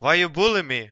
Why you bully me?